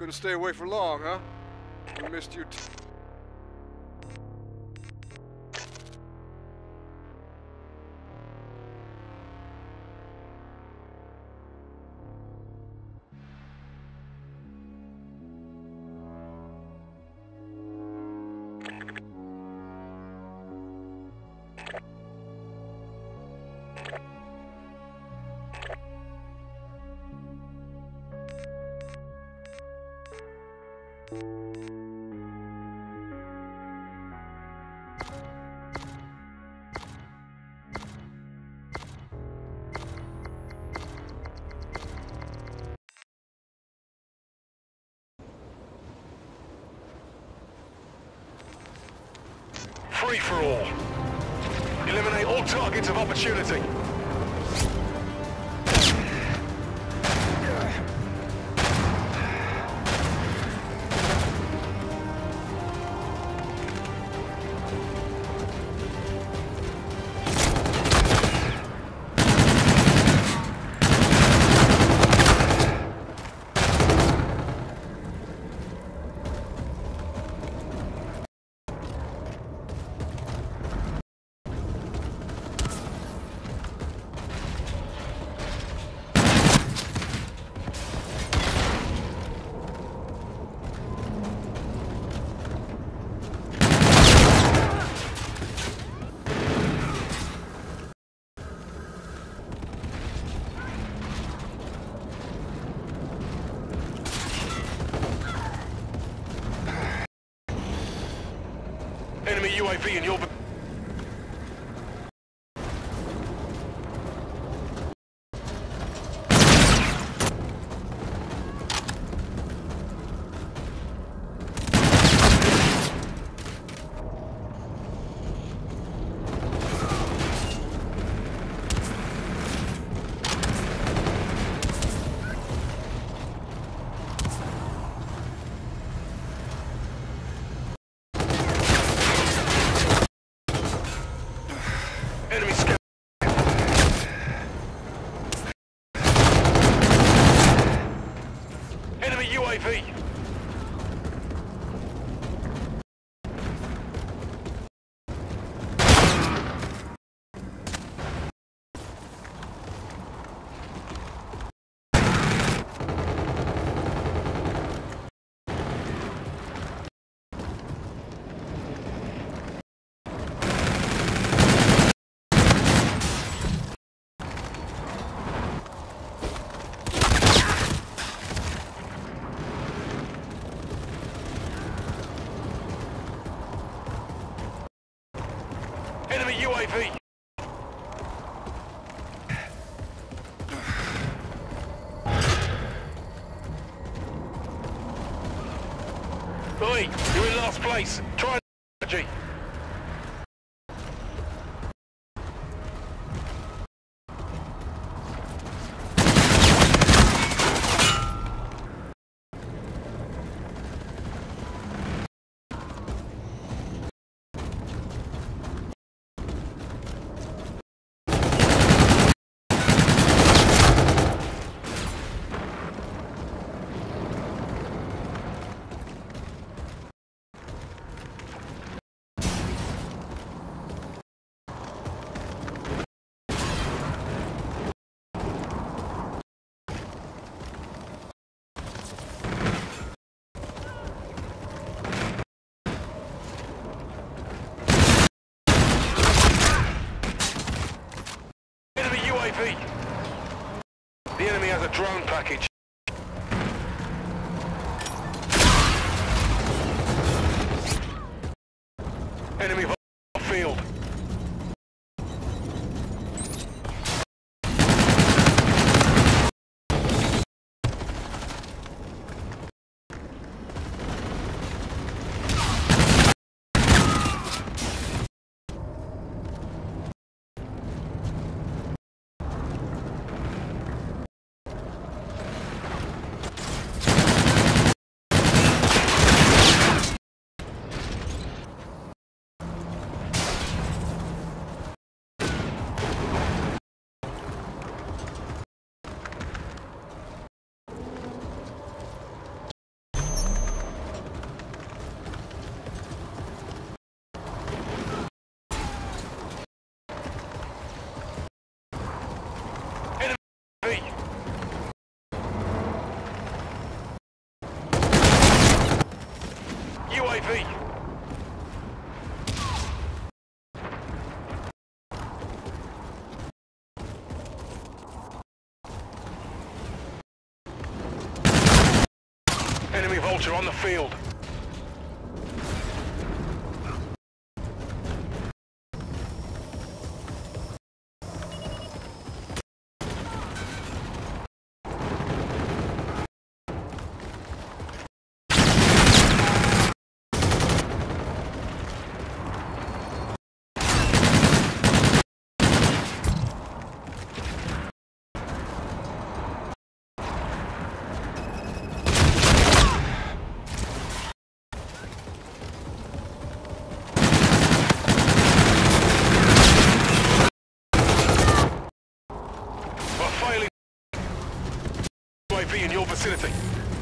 Gonna stay away for long, huh? We missed your. T- Free for all. Eliminate all targets of opportunity. UAV in your... Enemy scout. Enemy UAV. Enemy UAV. Oi, you're place. Try and strategy. Enemy UAV. The enemy has a drone package. Launcher on the field. anything.